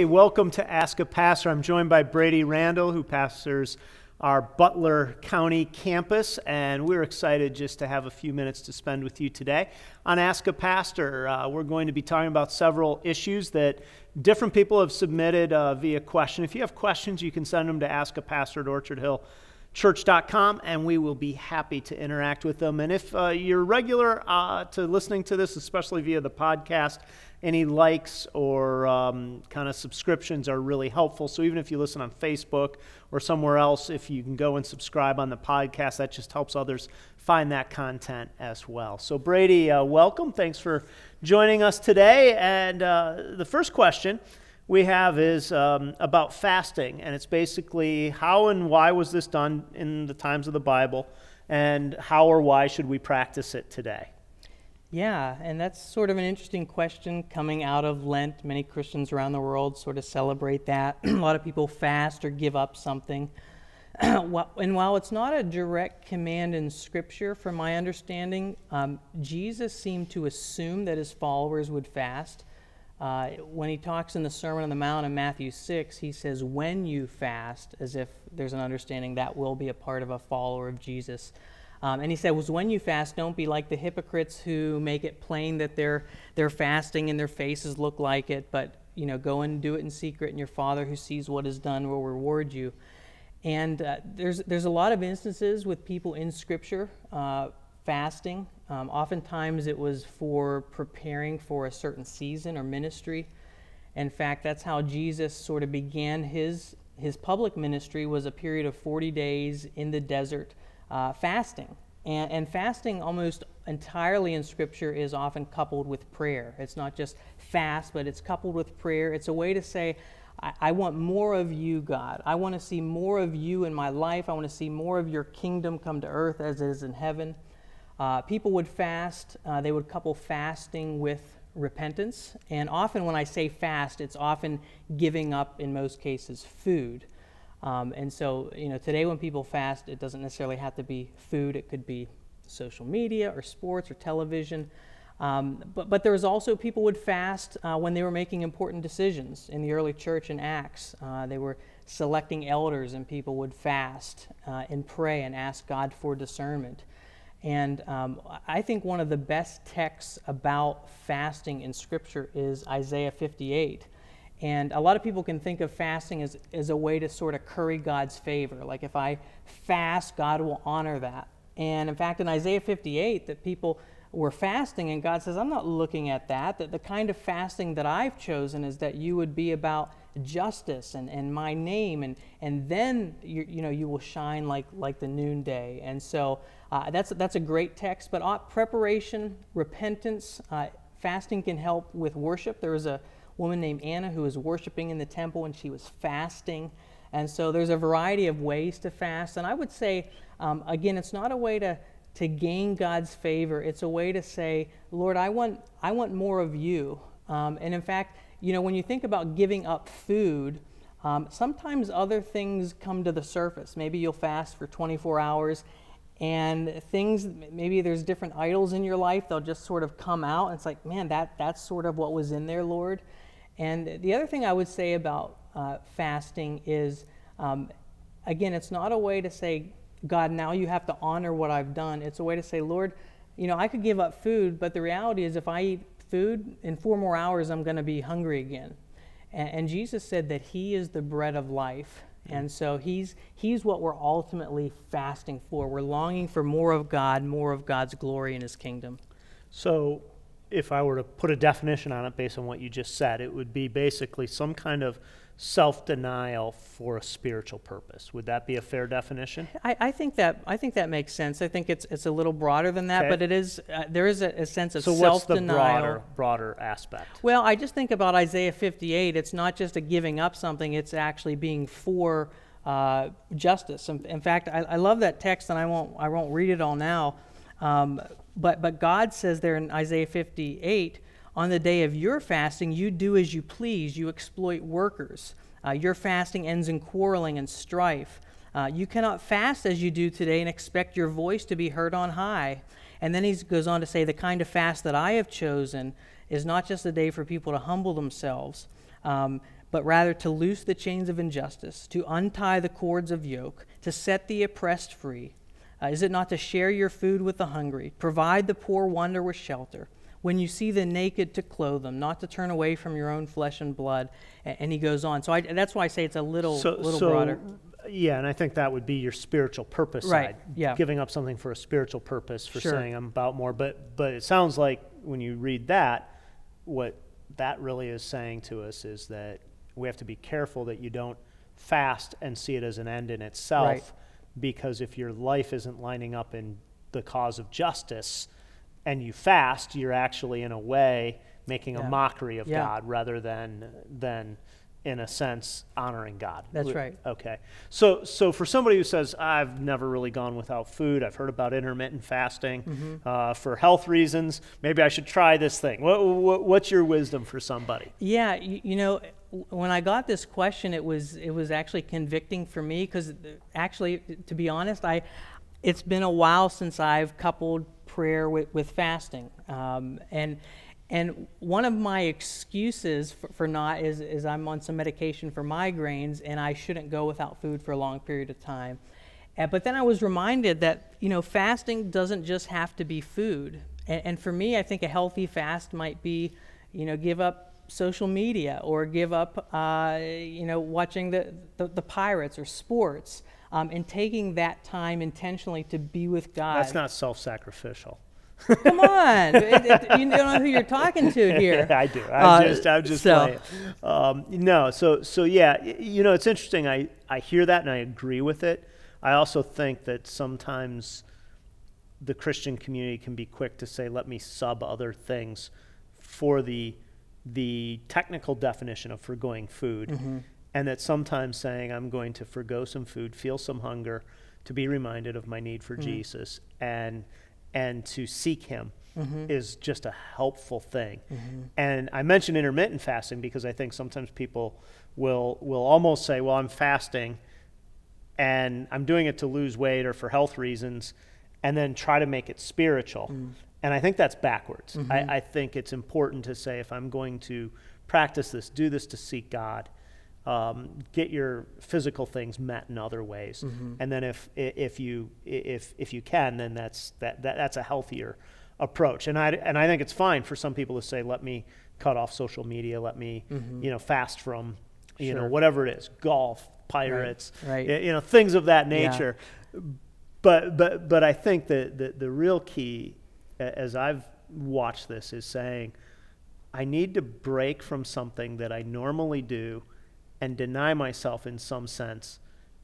Hey, welcome to Ask a Pastor. I'm joined by Brady Randall, who pastors our Butler County campus, and we're excited just to have a few minutes to spend with you today on Ask a Pastor. Uh, we're going to be talking about several issues that different people have submitted uh, via question. If you have questions, you can send them to askapastor at orchardhillchurch.com, and we will be happy to interact with them. And if uh, you're regular uh, to listening to this, especially via the podcast, any likes or um, kind of subscriptions are really helpful. So even if you listen on Facebook or somewhere else, if you can go and subscribe on the podcast, that just helps others find that content as well. So, Brady, uh, welcome. Thanks for joining us today. And uh, the first question we have is um, about fasting, and it's basically how and why was this done in the times of the Bible, and how or why should we practice it today? Yeah, and that's sort of an interesting question coming out of Lent. Many Christians around the world sort of celebrate that. a lot of people fast or give up something. and while it's not a direct command in Scripture, from my understanding, um, Jesus seemed to assume that his followers would fast. Uh, when he talks in the Sermon on the Mount in Matthew 6, he says, When you fast, as if there's an understanding that will be a part of a follower of Jesus. Um, and he said, was when you fast, don't be like the hypocrites who make it plain that they're, they're fasting and their faces look like it, but you know, go and do it in secret, and your Father who sees what is done will reward you. And uh, there's, there's a lot of instances with people in Scripture uh, fasting. Um, oftentimes it was for preparing for a certain season or ministry. In fact, that's how Jesus sort of began his, his public ministry was a period of 40 days in the desert uh, fasting. And, and, fasting almost entirely in Scripture is often coupled with prayer. It's not just fast, but it's coupled with prayer. It's a way to say, I, I want more of you, God. I want to see more of you in my life. I want to see more of your kingdom come to earth as it is in heaven. Uh, people would fast, uh, they would couple fasting with repentance. And often when I say fast, it's often giving up, in most cases, food. Um, and so, you know, today when people fast, it doesn't necessarily have to be food. It could be social media or sports or television. Um, but, but there was also people would fast uh, when they were making important decisions in the early church in Acts. Uh, they were selecting elders, and people would fast uh, and pray and ask God for discernment. And um, I think one of the best texts about fasting in Scripture is Isaiah 58. And a lot of people can think of fasting as, as a way to sort of curry God's favor. Like if I fast, God will honor that. And in fact, in Isaiah 58, that people were fasting, and God says, I'm not looking at that. That the kind of fasting that I've chosen is that you would be about justice and, and my name, and, and then you, you know, you will shine like, like the noonday. And so uh, that's, that's a great text. But preparation, repentance, uh, fasting can help with worship. There was a woman named Anna who was worshiping in the temple and she was fasting. And so there's a variety of ways to fast. And I would say, um, again, it's not a way to, to gain God's favor. It's a way to say, Lord, I want, I want more of you. Um, and in fact, you know, when you think about giving up food, um, sometimes other things come to the surface. Maybe you'll fast for 24 hours and things maybe there's different idols in your life they'll just sort of come out and it's like man that that's sort of what was in there lord and the other thing I would say about uh, fasting is, um, again, it's not a way to say, God, now you have to honor what I've done. It's a way to say, Lord, you know, I could give up food, but the reality is if I eat food, in four more hours, I'm going to be hungry again. And, and, Jesus said that He is the bread of life. Hmm. And so he's, he's what we're ultimately fasting for. We're longing for more of God, more of God's glory in His kingdom. So if I were to put a definition on it based on what you just said, it would be basically some kind of self denial for a spiritual purpose. Would that be a fair definition? I, I, think that I think that makes sense. I think it's it's a little broader than that, okay. but it is uh, there is a, a, sense of so self denial. So what's the broader broader aspect? Well, I just think about Isaiah 58. It's not just a giving up something; it's actually being for uh, justice. In, in fact, I, I, love that text, and I won't I won't read it all now. Um, but, but God says there in Isaiah 58 on the day of your fasting, you do as you please, you exploit workers. Uh, your fasting ends in quarreling and strife. Uh, you cannot fast as you do today and expect your voice to be heard on high. And then he goes on to say, The kind of fast that I have chosen is not just a day for people to humble themselves, um, but rather to loose the chains of injustice, to untie the cords of yoke, to set the oppressed free? Uh, is it not to share your food with the hungry, provide the poor wanderer with shelter? When you see the naked, to clothe them, not to turn away from your own flesh and blood. And, and he goes on. So I, that's why I say it's a little, so, little so, broader. Yeah, and I think that would be your spiritual purpose right, side. Yeah. Giving up something for a spiritual purpose for sure. saying I'm about more. But but it sounds like when you read that, what that really is saying to us is that we have to be careful that you don't fast and see it as an end in itself. Right. Because if your life isn't lining up in the cause of justice and you fast, you're actually in a way making Yeah. a mockery of Yeah. God rather than than in a sense honoring God. That's right. Okay. So so for somebody who says I've never really gone without food, I've heard about intermittent fasting Mm-hmm. uh, for health reasons. Maybe I should try this thing. What, what, what's your wisdom for somebody? Yeah, you, you know, when I got this question, it was it was actually convicting for me because actually, to be honest, I it's been a while since I've coupled prayer with, with fasting, um, and and one of my excuses for, for not is is I'm on some medication for migraines and I shouldn't go without food for a long period of time. Uh, but then I was reminded that you know fasting doesn't just have to be food, and, and for me, I think a healthy fast might be, you know, give up social media or give up, uh, you know, watching the, the, the Pirates or sports, um, and taking that time intentionally to be with God. That's not self-sacrificial. Come on, It- it- you don't know who you're talking to here. I do. I Uh, just, I'm just so- playing. Um, no, so, so yeah, you know, it's interesting. I, I hear that and I agree with it. I also think that sometimes the Christian community can be quick to say, "Let me sub other things for the the technical definition of foregoing food," mm-hmm. and that sometimes saying, "I'm going to forego some food, feel some hunger, to be reminded of my need for mm-hmm. Jesus, and and to seek Him." Mm-hmm. Is just a helpful thing, and I mention intermittent fasting because I think sometimes people will will almost say, "Well, I'm fasting, and I'm doing it to lose weight or for health reasons, and then try to make it spiritual. Mm. And I think that's backwards. I, mm-hmm. I think it's important to say if I'm going to practice this, do this to seek God, um, get your physical things met in other ways, mm-hmm. and then if if you if if you can, then that's that, that that's a healthier approach. And I and I think it's fine for some people to say, let me cut off social media, let me mm-hmm. you know fast from you know whatever it is, golf, pirates, right. y- you know things of that Yeah. nature. But but but I think that the, the real key, as I've watched this, is saying, I need to break from something that I normally do, and deny myself in some sense,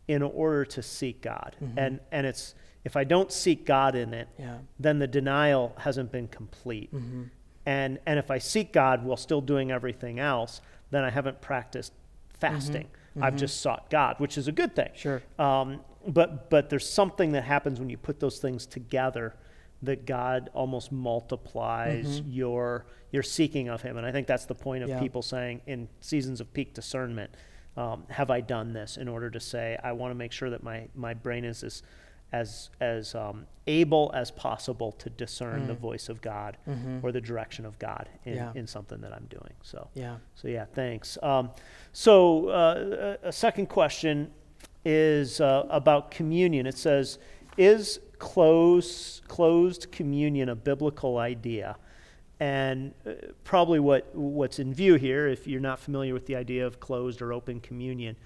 in order to seek God. Mm-hmm. And and it's if I don't seek God in it, Yeah. then the denial hasn't been complete. Mm-hmm. And and if I seek God while still doing everything else, then I haven't practiced fasting. Mm-hmm. I've just sought God, which is a good thing. Sure. Um, but but there's something that happens when you put those things together that God almost multiplies your your seeking of Him, and I think that's the point of Yeah. people saying in seasons of peak discernment, um, have I done this in order to say I want to make sure that my my brain is as as as um, able as possible to discern the voice of God or the direction of God in, Yeah. in something that I'm doing. So Yeah. so yeah, thanks. Um, so uh, a a second question is uh, about communion. It says, "Is close, closed communion a biblical idea?" And uh, probably what what's in view here, if you're not familiar with the idea of closed or open communion,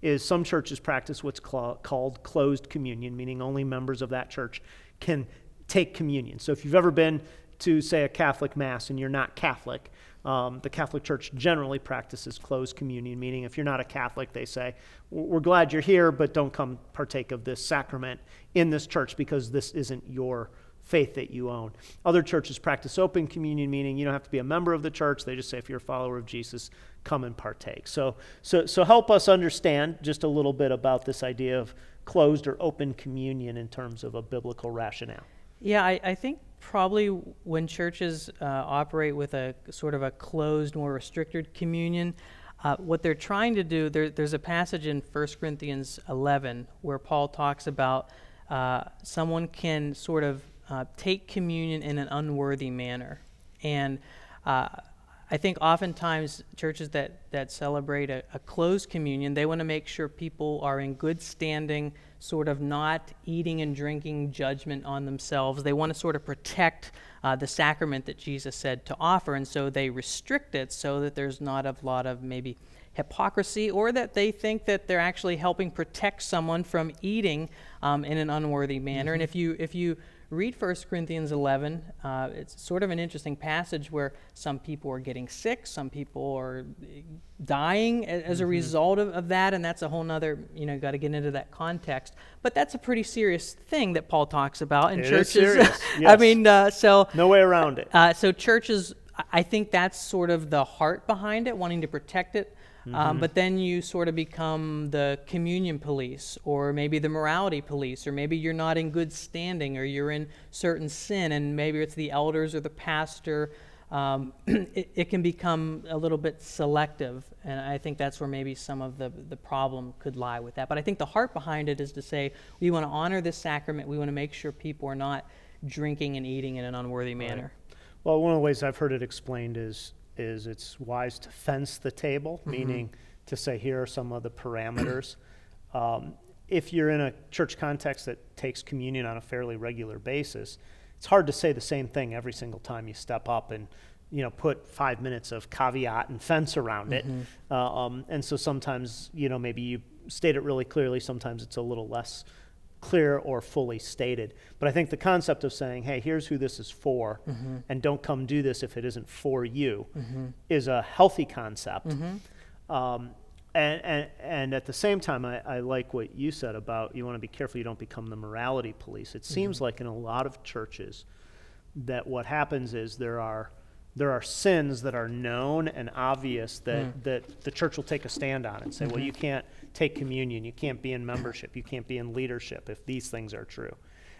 is some churches practice what's called closed communion, meaning only members of that church can take communion. So if you've ever been to, say, a Catholic Mass and you're not Catholic, um, the Catholic Church generally practices closed communion, meaning if you're not a Catholic, they say, We're glad you're here, but don't come partake of this sacrament in this church because this isn't your faith that you own. Other churches practice open communion, meaning you don't have to be a member of the church. They just say, if you're a follower of Jesus, come and partake. So, so, so help us understand just a little bit about this idea of closed or open communion in terms of a biblical rationale. Yeah, I, I think probably when churches uh, operate with a sort of a closed, more restricted communion, uh, what they're trying to do, there, there's a passage in 1 Corinthians 11 where Paul talks about uh, someone can sort of uh, take communion in an unworthy manner. And uh, I think oftentimes churches that, that celebrate a, a closed communion, they want to make sure people are in good standing, sort of not eating and drinking judgment on themselves. They want to sort of protect uh, the sacrament that Jesus said to offer, and so they restrict it so that there's not a lot of maybe hypocrisy or that they think that they're actually helping protect someone from eating um, in an unworthy manner. Mm-hmm. And if you, if you read 1 Corinthians 11. Uh, it's sort of an interesting passage where some people are getting sick, some people are dying as, as mm-hmm. a result of, of, that, and that's a whole nother, you know, got to get into that context. But that's a pretty serious thing that Paul talks about in it churches. Yes. I mean, uh, so. No way around it. Uh, so churches, I think that's sort of the heart behind it, wanting to protect it. Um, mm-hmm. Um, but then you sort of become the communion police, or maybe the morality police, or maybe you're not in good standing, or you're in certain sin, and maybe it's the elders or the pastor. Um, it, it, can become a little bit selective, and I think that's where maybe some of the, the problem could lie with that. But I think the heart behind it is to say we want to honor this sacrament, we want to make sure people are not drinking and eating in an unworthy manner. Right. Well, one of the ways I've heard it explained is is it's wise to fence the table, mm-hmm. meaning to say here are some of the parameters. um, if you're in a church context that takes communion on a fairly regular basis, it's hard to say the same thing every single time you step up and you know put five minutes of caveat and fence around it. Mm-hmm. Uh, um, and so sometimes you know maybe you state it really clearly. Sometimes it's a little less clear or fully stated. But I think the concept of saying, hey, here's who this is for, mm-hmm. and don't come do this if it isn't for you, mm-hmm. is a healthy concept. Mm-hmm. Um, and, and, and at the same time, I, I, like what you said about you want to be careful you don't become the morality police. It seems mm-hmm. like in a lot of churches that what happens is there are there are sins that are known and obvious that, mm. that the church will take a stand on and say, well, mm-hmm. you can't take communion, you can't be in membership, you can't be in leadership if these things are true.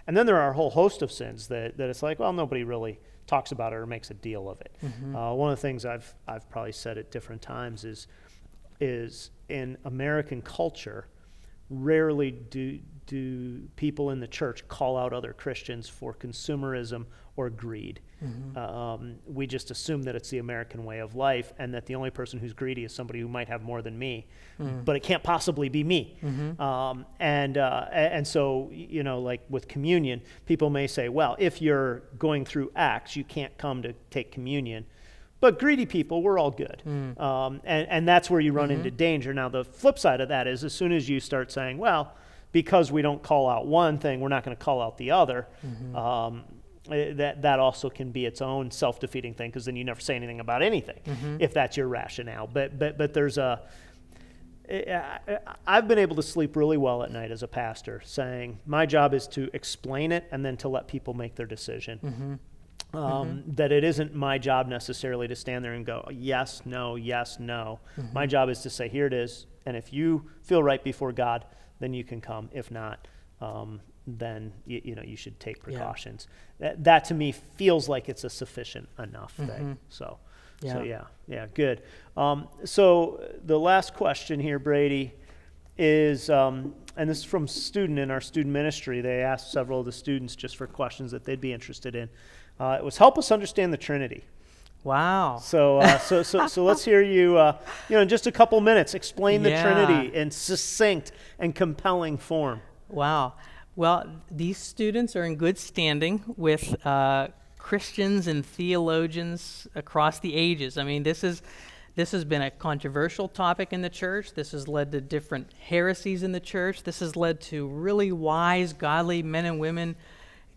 And then there are a whole host of sins that, that it's like, well, nobody really talks about it or makes a deal of it. Mm-hmm. Uh, one of the things I've, I've probably said at different times is, is in American culture, rarely do, do people in the church call out other Christians for consumerism or greed. Mm-hmm. Um, we just assume that it's the American way of life and that the only person who's greedy is somebody who might have more than me, mm-hmm. but it can't possibly be me. Mm-hmm. Um, and, uh, and so, you know, like with communion, people may say, well, if you're going through Acts, you can't come to take communion. But greedy people, we're all good. Mm. Um, and, and that's where you run into mm-hmm. danger. Now, the flip side of that is as soon as you start saying, well, because we don't call out one thing, we're not going to call out the other. Mm-hmm. Um, that that also can be its own self-defeating thing because then you never say anything about anything mm-hmm. if that's your rationale. But but but there's a I've been able to sleep really well at night as a pastor, saying my job is to explain it and then to let people make their decision. Mm-hmm. Um, mm-hmm. That it isn't my job necessarily to stand there and go yes, no, yes, no. Mm-hmm. My job is to say here it is, and if you feel right before God, then you can come. If not, um, then you, you, know you should take precautions. Yeah. That, that to me feels like it's a sufficient enough mm-hmm. thing. So, yeah. so yeah, yeah, good. Um, so the last question here, Brady, is, um, and this is from student in our student ministry. They asked several of the students just for questions that they'd be interested in. Uh, it was help us understand the Trinity. Wow. So, uh, so, so, so let's hear you, uh, you know, in just a couple minutes, explain the yeah. Trinity in succinct and compelling form. Wow. Well, these students are in good standing with uh, Christians and theologians across the ages. I mean, this is this has been a controversial topic in the church. This has led to different heresies in the church. This has led to really wise, godly men and women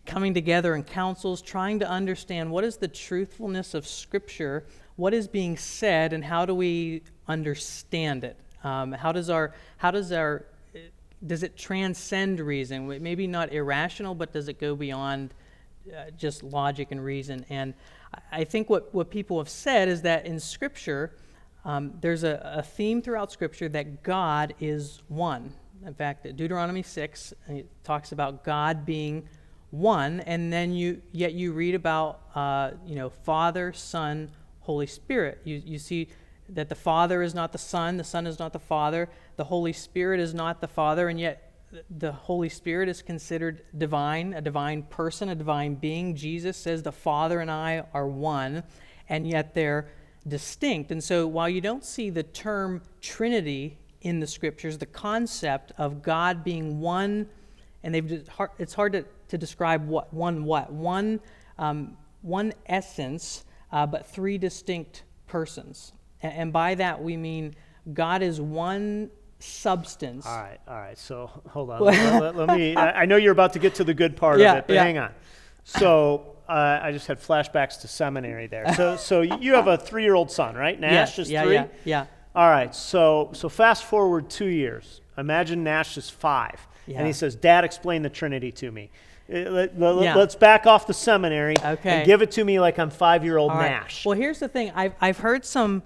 coming together in councils, trying to understand what is the truthfulness of Scripture, what is being said, and how do we understand it? Um, how does our how does our does it transcend reason? Maybe not irrational, but does it go beyond uh, just logic and reason? And I think what, what people have said is that in Scripture, um, there's a, a theme throughout Scripture that God is one. In fact, Deuteronomy 6 it talks about God being one, and then you yet you read about uh, you know Father, Son, Holy Spirit. You you see that the Father is not the Son, the Son is not the Father, the Holy Spirit is not the Father, and yet the Holy Spirit is considered divine, a divine person, a divine being. Jesus says the Father and I are one, and yet they're distinct. And so while you don't see the term Trinity in the scriptures, the concept of God being one, and they've it's hard to, to describe what one what one um, one essence, uh, but three distinct persons. And, and by that we mean God is one substance. All right, all right. So hold on. let, let, let, me. I know you're about to get to the good part yeah, of it, but yeah. hang on. So uh, I just had flashbacks to seminary there. So so you have a three-year-old son, right? Nash yeah, is yeah, three. Yeah, yeah. All right. So so fast forward two years. Imagine Nash is five, Yeah. and he says, "Dad, explain the Trinity to me." Uh, Let, us back off the seminary Okay. and give it to me like I'm five-year-old right. Nash. Well, here's the thing. I've, I've heard some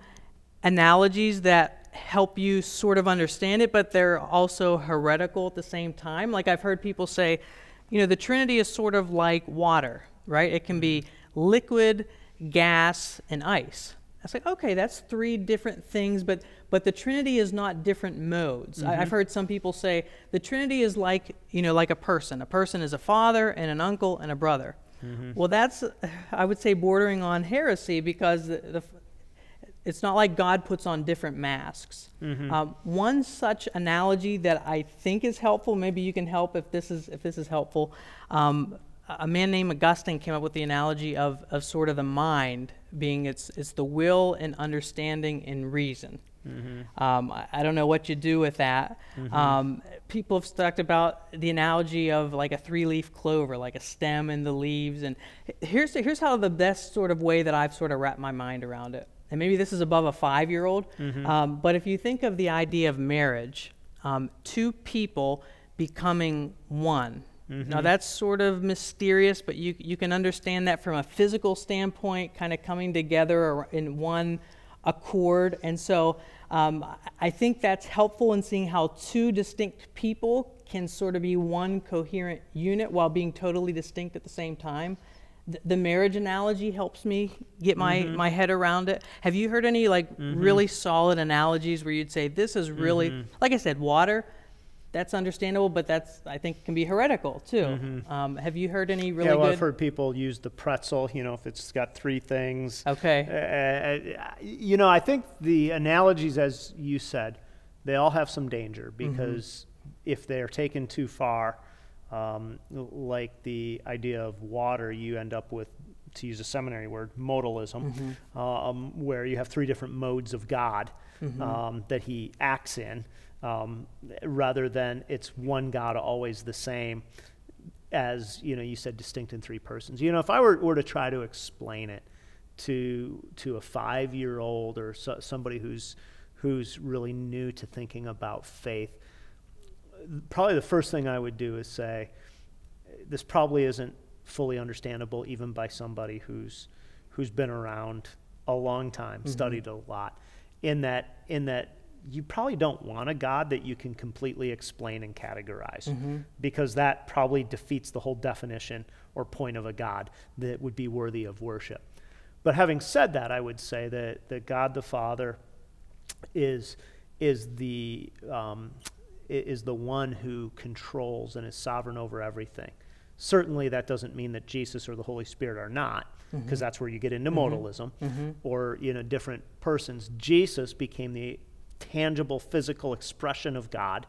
analogies that help you sort of understand it, but they're also heretical at the same time. Like I've heard people say, you know, the Trinity is sort of like water, right? It can be mm-hmm. liquid, gas, and ice. I was like, okay, that's three different things, but but the Trinity is not different modes. I, I've mm-hmm. heard some people say the Trinity is like you know like a person. A person is a father and an uncle and a brother. Mm-hmm. Well, that's I would say bordering on heresy because the, the it's not like God puts on different masks. Um, one such analogy that I think is helpful, maybe you can help if this is if this is helpful. Um, a man named Augustine came up with the analogy of, of sort of the mind being it's it's the will and understanding and reason. Um, I, I don't know what you do with that. Um, people have talked about the analogy of like a three-leaf clover, like a stem and the leaves. And here's here's how the best sort of way that I've sort of wrapped my mind around it. And maybe this is above a five-year-old, um, but if you think of the idea of marriage, um, two people becoming one. Now that's sort of mysterious, but you you can understand that from a physical standpoint, kind of coming together or in one accord. And so um, I think that's helpful in seeing how two distinct people can sort of be one coherent unit while being totally distinct at the same time. Th- The marriage analogy helps me get my, mm-hmm. my head around it. Have you heard any like mm-hmm. really solid analogies where you'd say this is really, mm-hmm. like I said, water? That's understandable, but that's I think can be heretical too. Um, have you heard any really yeah, well, good? I've heard people use the pretzel. You know, if it's got three things. Okay. Uh, uh, you know, I think the analogies, as you said, they all have some danger because if they're taken too far, um, like the idea of water, you end up with, to use a seminary word, modalism, um, where you have three different modes of God um, that he acts in, um, rather than it's one God always the same as you know you said distinct in three persons. You know if i were, were to try to explain it to to a five year old or so, somebody who's who's really new to thinking about faith probably the first thing i would do is say this probably isn't fully understandable even by somebody who's who's been around a long time studied a lot in that in that you probably don't want a God that you can completely explain and categorize because that probably defeats the whole definition or point of a God that would be worthy of worship. But having said that, I would say that, that God the Father is, is, the, um, is the one who controls and is sovereign over everything. Certainly, that doesn't mean that Jesus or the Holy Spirit are not, mm-hmm. because that's where you get into mm-hmm. modalism mm-hmm. or you know different persons. Jesus became the tangible physical expression of God.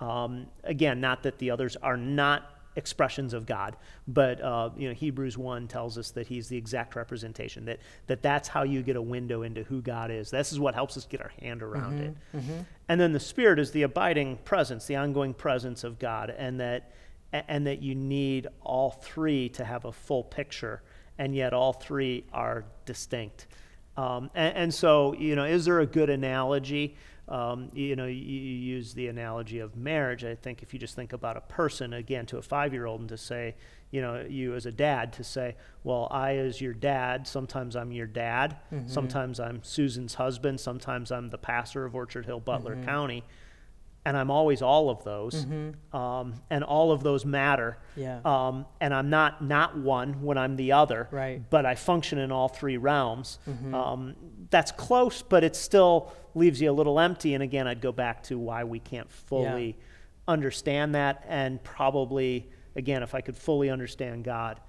Um, again, not that the others are not expressions of God, but uh, you know Hebrews one tells us that He's the exact representation. That that that's how you get a window into who God is. This is what helps us get our hand around it. And then the Spirit is the abiding presence, the ongoing presence of God, and that and that you need all three to have a full picture, and yet all three are distinct. Um, and, and so, you know, is there a good analogy? Um, you know, you, you use the analogy of marriage. I think if you just think about a person, again, to a five year old, and to say, you know, you as a dad, to say, well, I, as your dad, sometimes I'm your dad, sometimes I'm Susan's husband, sometimes I'm the pastor of Orchard Hill, Butler County, and I'm always all of those, um, and all of those matter. Yeah. Um, and I'm not not one when I'm the other Right. but I function in all three realms. Um, that's close, but it still leaves you a little empty. And again, I'd go back to why we can't fully understand that. And probably, again, if I could fully understand God,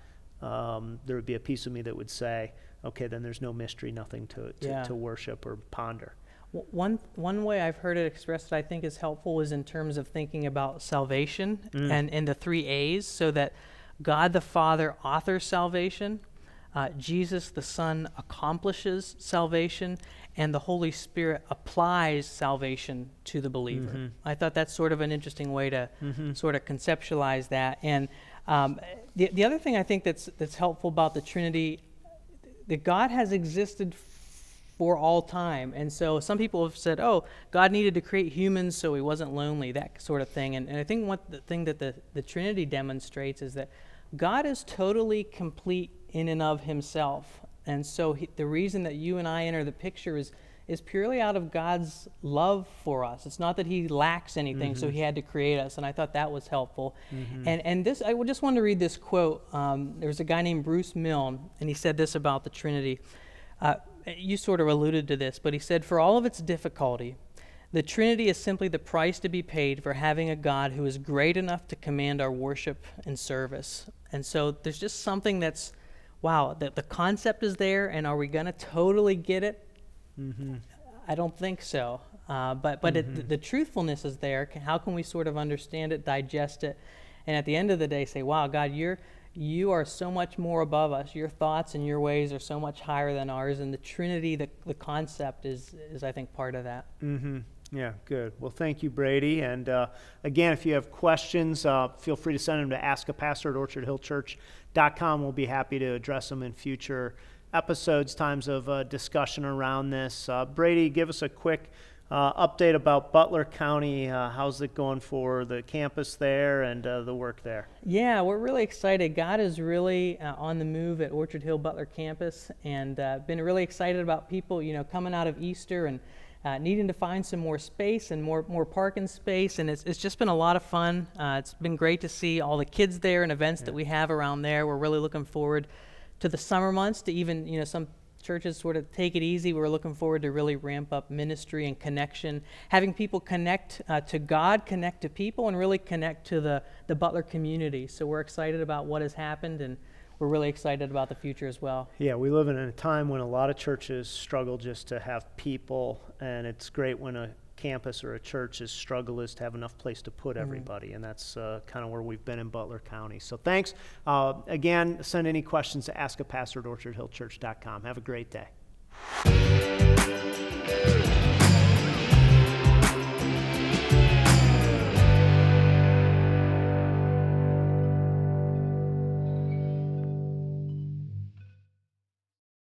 um, there would be a piece of me that would say, okay, then there's no mystery, nothing to, to, Yeah. to worship or ponder. One, one way I've heard it expressed that I think is helpful is in terms of thinking about salvation Mm. and, and the three A's, so that God the Father authors salvation, uh, Jesus the Son accomplishes salvation, and the Holy Spirit applies salvation to the believer. Mhm. I thought that's sort of an interesting way to Mhm. sort of conceptualize that. And um, the, the other thing I think that's, that's helpful about the Trinity, that God has existed for all time. And so some people have said, oh, God needed to create humans so he wasn't lonely, that sort of thing. And, and I think what the thing that the, the Trinity demonstrates is that God is totally complete in and of himself. And so he, the reason that you and I enter the picture is, is purely out of God's love for us. It's not that he lacks anything, so he had to create us. And I thought that was helpful. And, and this, I just wanted to read this quote. Um, there was a guy named Bruce Milne, and he said this about the Trinity. Uh, you sort of alluded to this, but he said, For all of its difficulty, the Trinity is simply the price to be paid for having a God who is great enough to command our worship and service. And so there's just something that's, wow, the, the concept is there, and are we going to totally get it? Mm-hmm. I don't think so. Uh, but but it, the, the truthfulness is there. How can we sort of understand it, digest it, and at the end of the day say, "Wow, God, you're you are so much more above us. Your thoughts and your ways are so much higher than ours." And the Trinity, the the concept is is I think part of that. Mm-hmm. Yeah, good. Well, thank you, Brady. And uh, again, if you have questions, uh, feel free to send them to askapastor at orchardhillchurch.com. We'll be happy to address them in future episodes, times of uh, discussion around this. Uh, Brady, give us a quick uh, update about Butler County. Uh, how's it going for the campus there and uh, the work there? Yeah, we're really excited. God is really uh, on the move at Orchard Hill Butler campus, and uh, been really excited about people, you know, coming out of Easter and uh, needing to find some more space and more more parking space. And it's it's just been a lot of fun. Uh, it's been great to see all the kids there and events that we have around there. We're really looking forward to the summer months to even you know some churches sort of take it easy. We're looking forward to really ramp up ministry and connection, having people connect uh, to God, connect to people, and really connect to the, the Butler community. So we're excited about what has happened, and we're really excited about the future as well. Yeah, we live in a time when a lot of churches struggle just to have people, and it's great when a campus or a church's struggle is to have enough place to put everybody, and that's uh, kind of where we've been in Butler County. So thanks. Uh, again, send any questions to askapastor at orchardhillchurch.com. Have a great day.